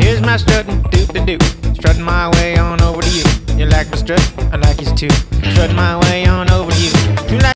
Here's my strutting, do the do. Strutting my way on over to you. You like my strut? I like yours too. Strutting my way on